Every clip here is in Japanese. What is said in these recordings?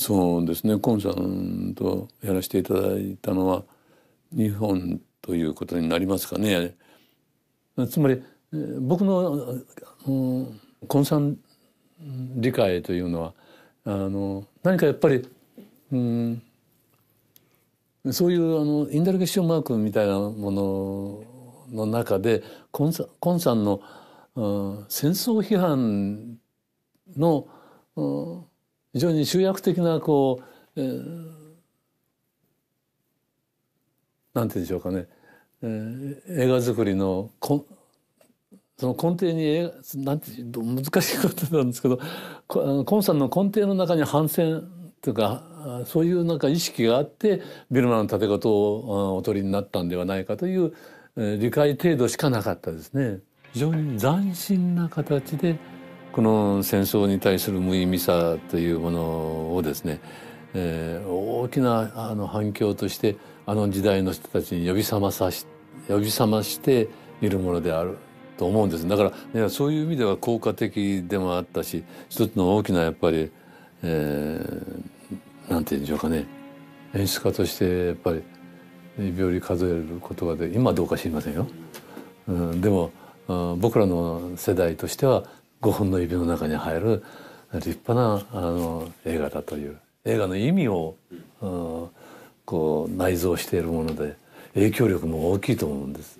そうですねコンさんとやらせていただいたのは日本ということになりますかね。つまり僕の、うん、コンさん理解というのはあの何かやっぱり、うん、そういうあのインダルゲッションマークみたいなものの中でコンさコンさんの、うん、戦争批判の、うん、非常に集約的なこう、えー、なんて言うんでしょうかね、えー、映画作りのこその根底に映画なんて難しいことなんですけどコンさんの根底の中に反戦というかそういうなんか意識があってビルマの建て事をお取りになったんではないかという理解程度しかなかったですね。非常に斬新な形でこの戦争に対する無意味さというものをですね、えー、大きなあの反響としてあの時代の人たちに呼び覚まさし呼び覚ましているものであると思うんですだから、ね、そういう意味では効果的でもあったし一つの大きなやっぱり、えー、なんて言うんでしょうかね演出家としてやっぱり指折り数えることがで今どうか知りませんよ。うん、でも僕らの世代としては5本の指の中に入る立派なあの映画だという。映画の意味を、うん、こう内蔵しているもので影響力も大きいと思うんです。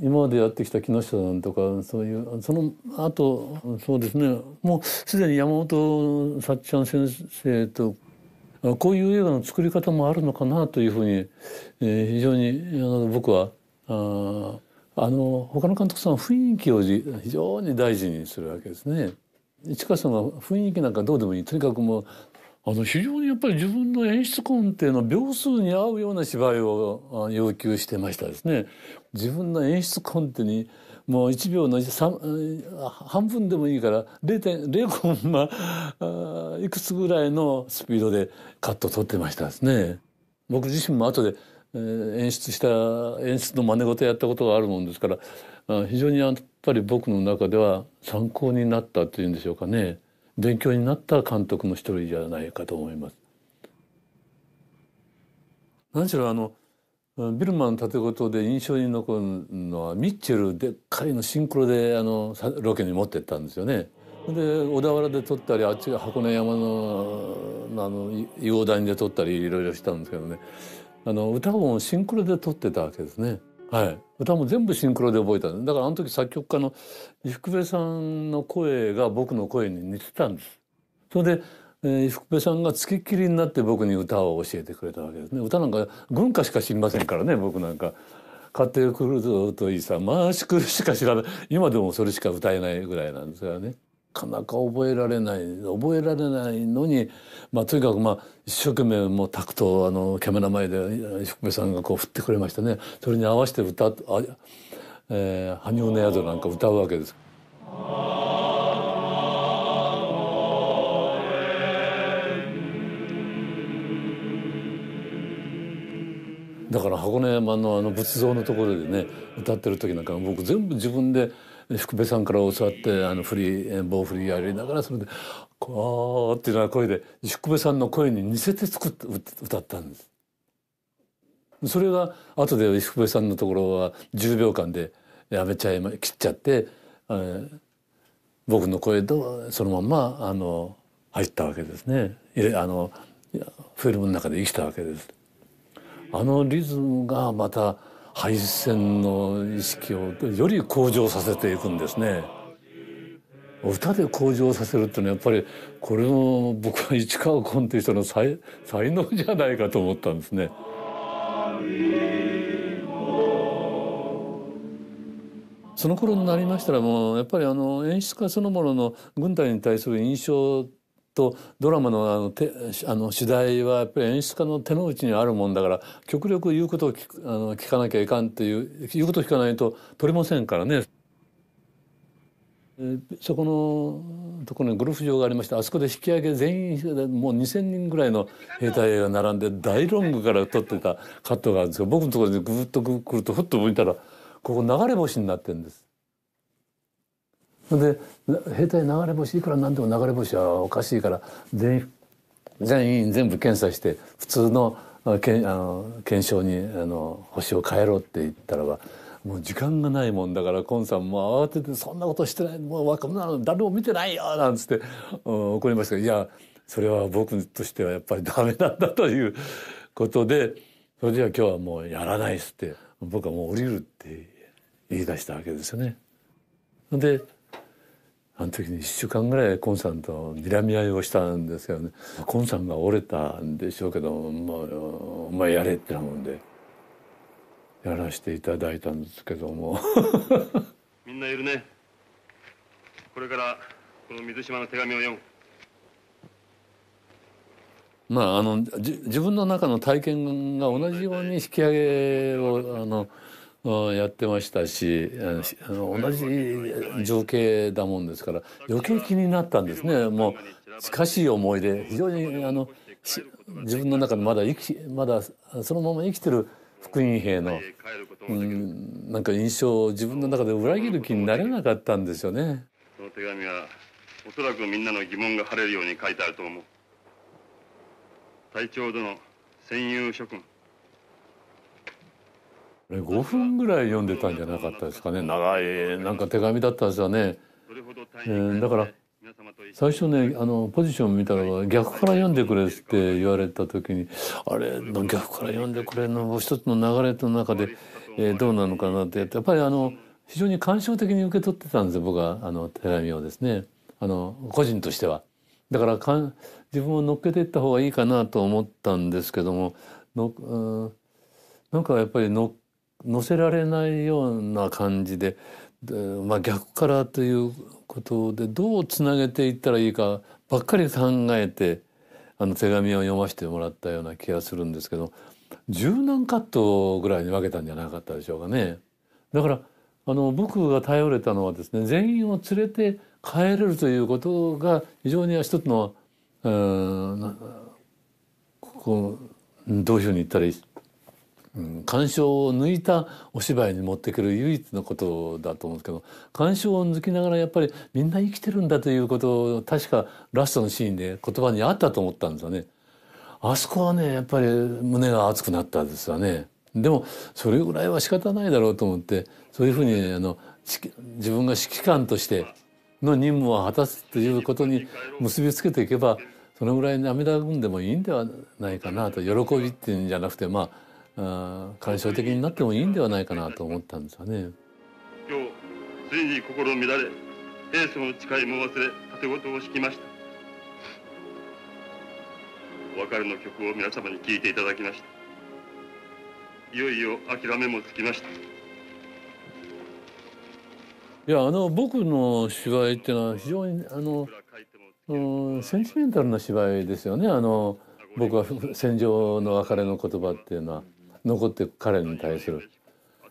今までやってきた木下さんとかそういうその後そうですね。もうすでに山本さっちゃん先生とこういう映画の作り方もあるのかなというふうに、えー、非常にあの僕はああの他の監督さんは雰囲気を非常に大事にするわけですね。市川さんは雰囲気なんかどうでもいいとにかくもうあの非常にやっぱり自分の演出根底の秒数に合うような芝居を要求してましたですね。自分の演出根底にもう1秒の半分でもいいから0.0コンマいくつぐらいのスピードでカット取ってましたですね。僕自身も後で演出した演出の真似事やったことがあるもんですから非常にやっぱり僕の中では参考になったというんでしょうかね勉強になった監督の一人じゃないかと思います。何しろあのビルマンの建事で印象に残るのはミッチェルでっかいのシンクロであのロケに持ってったんですよね。で小田原で撮ったりあっちが箱根山のあの硫黄谷で撮ったりいろいろしたんですけどねあの歌をシンクロで撮ってたわけですね。はい、歌も全部シンクロで覚えただからあの時作曲家の伊福部さんの声が僕の声に似てたんです。それで伊福部さんがつきっきりになって僕に歌を教えてくれたわけですね。歌なんか軍歌しか知りませんからね僕なんか。買ってくるぞといいさ回しくるしか知らない今でもそれしか歌えないぐらいなんですからね。かなか覚えられない覚えられないのに、まあ、とにかくまあ一生懸命もうタクトあのキャメラ前で福部さんがこう振ってくれましたねそれに合わせて歌あ、えー、羽生の宿なんか歌うわけです。だから箱根山のあの仏像のところでね歌ってる時なんか僕全部自分で福部さんから教わってあの振り棒振りやりながらそれで「こう」っていうような声で福部さんの声に似せて作って歌ったんです。それが後で福部さんのところは10秒間でやめちゃいま切っちゃって、えー、僕の声とそのまんまあの入ったわけですねあのフィルムの中で生きたわけです。あのリズムがまた敗戦の意識をより向上させていくんですね。歌で向上させるっていうのはやっぱりこれも僕は市川崑っていう人の才才能じゃないかと思ったんですね。その頃になりましたらもうやっぱりあの演出家そのものの軍隊に対する印象とドラマのあのてあの主題はやっぱり演出家の手の内にあるもんだから極力言うことを聞くあの聞かなきゃいかんっていう言うことを聞かないと取れませんからね。そこのところにゴルフ場がありましてあそこで引き上げ全員もう2,000人ぐらいの兵隊が並んで大ロングから撮ってたカットがあるんですけど僕のところでぐっと来るとふっと向いたらここ流れ星になってるんです。で兵隊流れ星いくらなんでも流れ星はおかしいから全員全部検査して普通のけんあの検証にあの星を変えろって言ったらばもう時間がないもんだから昆さんも慌てて「そんなことしてないもう若者誰も見てないよ」なんつって怒りましたいやそれは僕としてはやっぱりダメなんだということでそれじゃあ今日はもうやらないっすって僕はもう降りるって言い出したわけですよね。であの時に1週間ぐらいコンさんと睨み合いをしたんですけどね。コンさんが折れたんでしょうけどもうお前やれってなもんでやらせていただいたんですけども。みんないるね。これからこの水島の手紙を読む。まああの自分の中の体験が同じように引き上げをあのやってましたしあの同じ情景だもんですから余計気になったんですねもう近しい思いで非常にあの自分の中でまだ生きまだそのまま生きてる福音兵の、うん、なんか印象を自分の中で裏切る気になれなかったんですよね。その手紙はおそらくみんなの疑問が晴れるように書いてあると思う。隊長殿戦友諸君5分ぐらい読んでたんじゃなかったですかね。長いなんか手紙だったんですよね、えー、だから最初ねあのポジション見たら逆から読んでくれって言われた時にあれ逆から読んでくれの一つの流れの中で、えー、どうなのかなってやっぱりあの非常に感傷的に受け取ってたんですよ僕はあの手紙をですね。あの個人としては。だからかん自分を乗っけていった方がいいかなと思ったんですけどもの、うん、なんかやっぱり乗乗せられないような感じでで、まあ、逆からということでどうつなげていったらいいかばっかり考えてあの手紙を読ませてもらったような気がするんですけど十何カットぐらいに分けたんじゃなかったでしょうかね。だからあの僕が頼れたのはですね全員を連れて帰れるということが非常に一つのうんこうどういうふうに言ったらいい？うん、鑑賞を抜いたお芝居に持ってくる唯一のことだと思うんですけど鑑賞を抜きながらやっぱりみんな生きてるんだということを確かラストのシーンで言葉にあったと思ったんですよね。あそこはねやっぱり胸が熱くなったですよね。でもそれぐらいは仕方ないだろうと思ってそういうふうにあの自分が指揮官としての任務を果たすということに結びつけていけばそのぐらい涙ぐんでもいいんではないかなと喜びっていうんじゃなくてまああ感傷的になってもいいんではないかなと思ったんですよね。今日ついに心乱れエースの誓いも忘れ盾事を敷きました。お別れの曲を皆様に聴いていただきました。いよいよ諦めもつきました。いやあの僕の芝居っていうのは非常にあのセンチメンタルな芝居ですよね。あの僕は 戦場の別れの言葉っていうのは。残っていく彼に対する。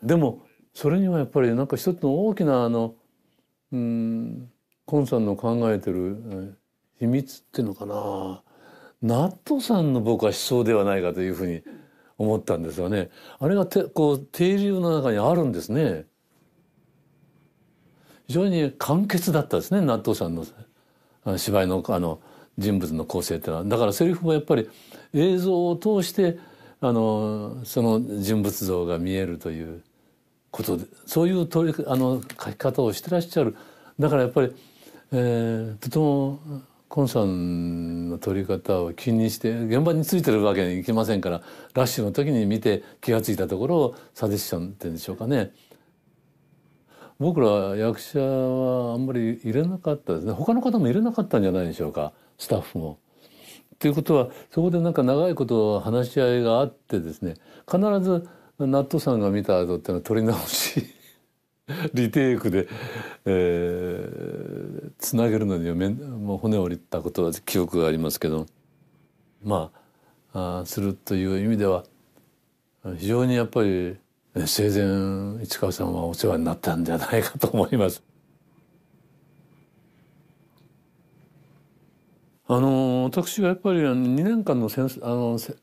でもそれにはやっぱりなんか一つの大きなあのうんコンさんの考えてる秘密っていうのかなナットさんの僕は思想ではないかというふうに思ったんですよね。あれがてこう定流の中にあるんですね。非常に簡潔だったですね納豆さんの芝居のあの人物の構成っていうのはだからセリフもやっぱり映像を通してあのその人物像が見えるということでそういう取りあの書き方をしてらっしゃる。だからやっぱり、えー、とてもコンさんの撮り方を気にして現場についてるわけにいきませんからラッシュの時に見て気が付いたところをサディションって言うんでしょうかね。僕ら役者はあんまり入れなかったですね。他の方も入れなかったんじゃないでしょうか。スタッフも。っていうことはそこでなんか長いこと話し合いがあってですね必ずナットさんが見た後っていうのは撮り直しリテイクで、えー、つなげるのにはめもう骨折ったことは記憶がありますけどまああするという意味では非常にやっぱり生前市川さんはお世話になったんじゃないかと思います。あの私がやっぱり2年間の戦あの戦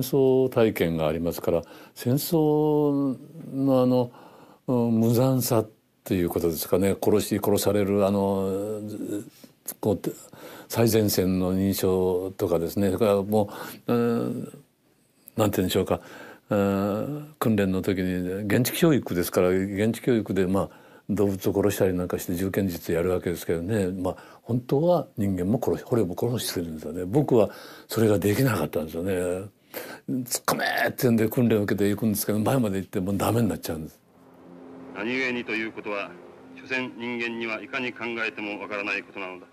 争体験がありますから戦争のあの無残さということですかね。殺し殺されるあのこう最前線の認証とかですね。それからもう、うん、なんて言うんでしょうか。訓練の時に現地教育ですから現地教育でまあ動物を殺したりなんかして銃剣術やるわけですけどね。まあ本当は人間も殺し捕虜も殺してるんですよね。僕はそれができなかったんですよね。突っ込めって言うんで訓練を受けていくんですけど前まで行ってもうダメになっちゃうんです。何故にということは所詮人間にはいかに考えてもわからないことなのだ。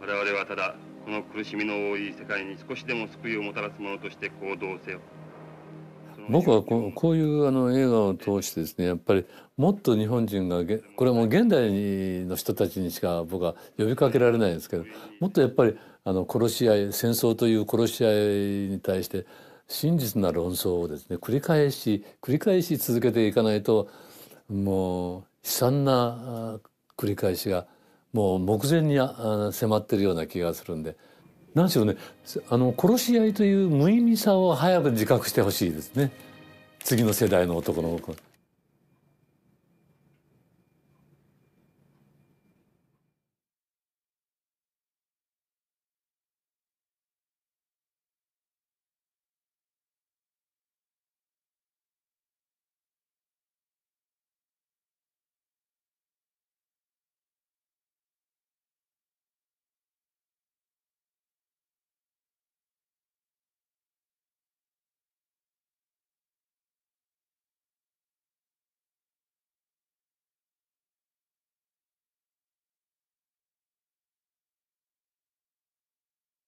我々はただこの苦しみの多い世界に少しでも救いをもたらすものとして行動せよ。僕はこうこういうあの映画を通してですねやっぱりもっと日本人がこれはもう現代の人たちにしか僕は呼びかけられないんですけどもっとやっぱりあの殺し合い戦争という殺し合いに対して真実な論争をですね繰り返し繰り返し続けていかないともう悲惨な繰り返しがもう目前に迫ってるような気がするんで何しろねあの殺し合いという無意味さを早く自覚してほしいですね次の世代の男の子。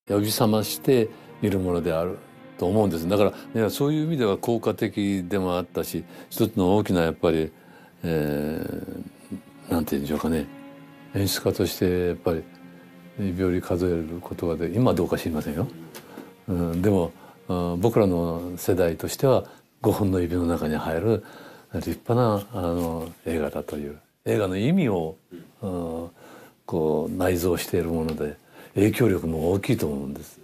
呼び覚ましているものであると思うんです。だから、ね、そういう意味では効果的でもあったし一つの大きなやっぱり、えー、なんて言うんでしょうかね。演出家としてやっぱり指折り数える言葉で今どうか知りませんよ。うん、でも僕らの世代としては5本の指の中に入る立派なあの映画だという。映画の意味を、うん、こう内蔵しているもので影響力も大きいと思うんです。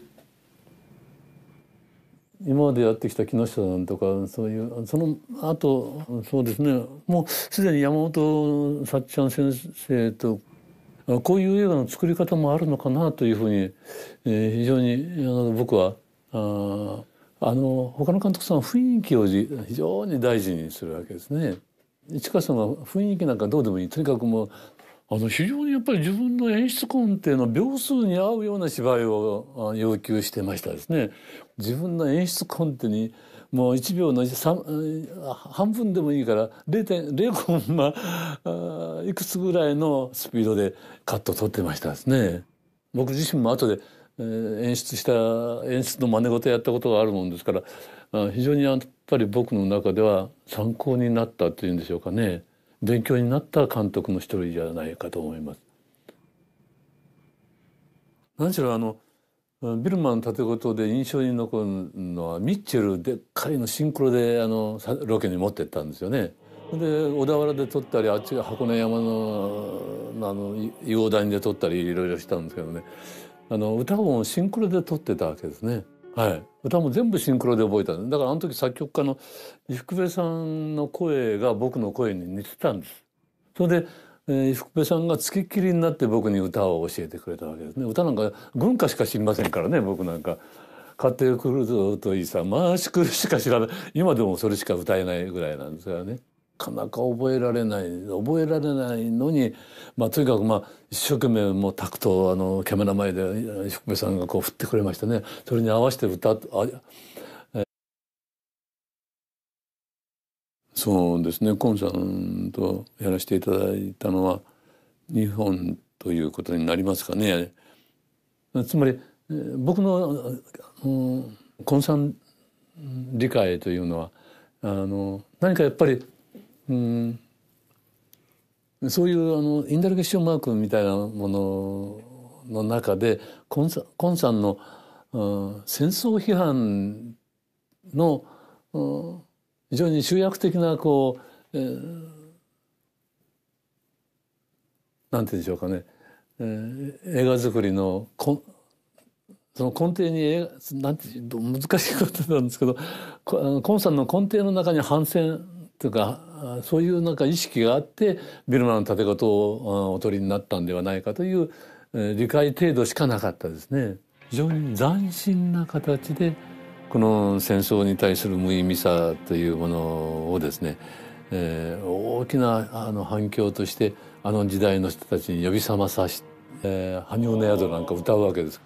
今までやってきた木下さんとかそういうその後そうですね。もうすでに山本さっちゃん先生とこういう映画の作り方もあるのかなというふうに、えー、非常にあの僕はああの他の監督さんは雰囲気を非常に大事にするわけですね。市川さんは雰囲気なんかどうでもいい。とにかくもうあの非常にやっぱり自分の演出根底の秒数に合うような芝居を要求してましたですね。自分の演出根底にもう1秒の半分でもいいから0.0コンマいくつぐらいのスピードでカット取ってましたですね。僕自身も後で、演出した演出の真似事やったことがあるもんですから非常にやっぱり僕の中では参考になったというんでしょうかね。勉強になった監督の一人じゃないかと思います。何しろあのビルマン縦事で印象に残るのはミッチェルでっかいのシンクロであのロケに持ってったんですよね。で小田原で撮ったりあっち箱根山のあの硫黄谷で撮ったりいろいろしたんですけどねあの歌をシンクロで撮ってたわけですね。はい、歌も全部シンクロで覚えただからあの時作曲家の伊福部さんの声が僕の声に似てたんです。それで、えー、伊福部さんが付きっきりになって僕に歌を教えてくれたわけですね。歌なんか軍歌しか知りませんからね。僕なんか「家庭来るぞ」といいさ「マーシク」しか知らない。今でもそれしか歌えないぐらいなんですからね。かなか覚えられない覚えられないのに、まあ、とにかくまあ一生懸命もうタクトあのキャメラ前で福部さんがこう振ってくれましたね。それに合わせて歌あそうですね。コンさんとやらせていただいたのは日本ということになりますかね。つまり僕の、うん、コンさん理解というのはあの何かやっぱりうん。そういうあのインダルゲッションマークみたいなものの中でコンさコンさんの、うん、戦争批判の、うん、非常に集約的なこう、えー、なんて言うんでしょうかね、えー、映画作りのこその根底に映画なんて難しいことなんですけどコンさんの根底の中に反戦というかそういうなんか意識があってビルマの建て事をお取りになったんではないかという理解程度しかなかったですね。非常に斬新な形でこの戦争に対する無意味さというものをですね、えー、大きなあの反響としてあの時代の人たちに呼び覚まさし、えー、羽生の宿なんか歌うわけです。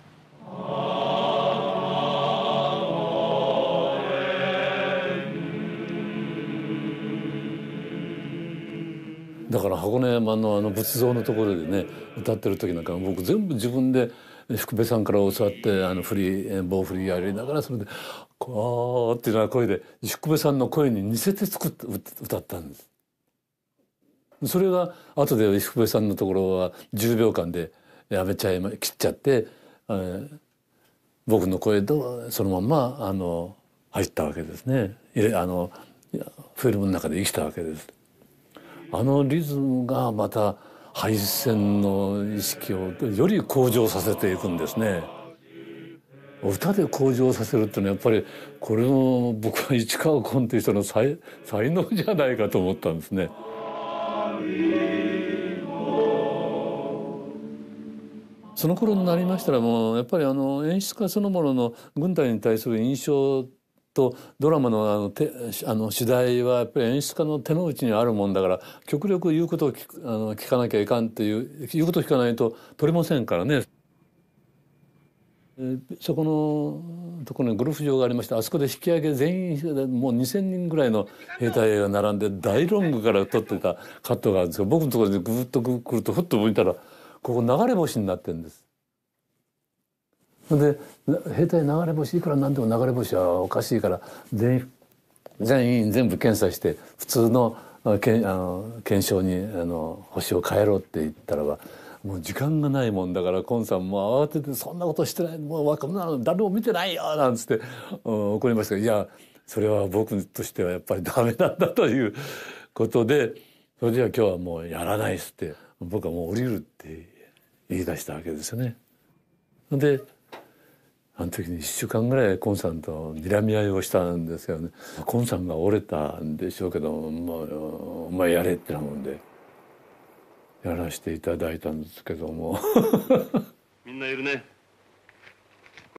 だから箱根山のあの仏像のところでね歌ってる時なんか僕全部自分で福部さんから教わってあの振り棒振りやりながらそれで「こう」っていうような声で福部さんの声に似せて作って歌ったんです。それが後で福部さんのところは10秒間でやめちゃい切っちゃって、僕の声とそのまんまあの入ったわけですねあのフィルムの中で生きたわけです。あのリズムがまた敗戦の意識をより向上させていくんですね。歌で向上させるっていうのはやっぱりこれも僕は市川崑っていう人の才才能じゃないかと思ったんですね。その頃になりましたらもうやっぱりあの演出家そのものの軍隊に対する印象とドラマのあのてあの主題はやっぱり演出家の手の内にあるもんだから極力言うことを聞あの聞かなきゃいかんっていう言うことを聞かないと取れませんからね。そこのところにゴルフ場がありましてあそこで引き上げ全員もう2,000人ぐらいの兵隊が並んで大ロングから撮ってたカットがあるんですけど僕のところでぐっと来るとふっと向いたらここ流れ星になってるんです。で兵隊流れ星いくらなんでも流れ星はおかしいから全員全員全部検査して普通のけあの検証にあの星を変えろって言ったらばもう時間がないもんだからコンさんも慌てて「そんなことしてないもうこんなの誰も見てないよ」なんつってうん怒りましたけどいやそれは僕としてはやっぱりダメなんだということでそれじゃあ今日はもうやらないっつって僕はもう降りるって言い出したわけですよね。であの時に1週間ぐらいコンさんと睨み合いをしたんですよね。コンさんが折れたんでしょうけど「まあ、お前やれ」ってなもんでやらせていただいたんですけども。みんないるね。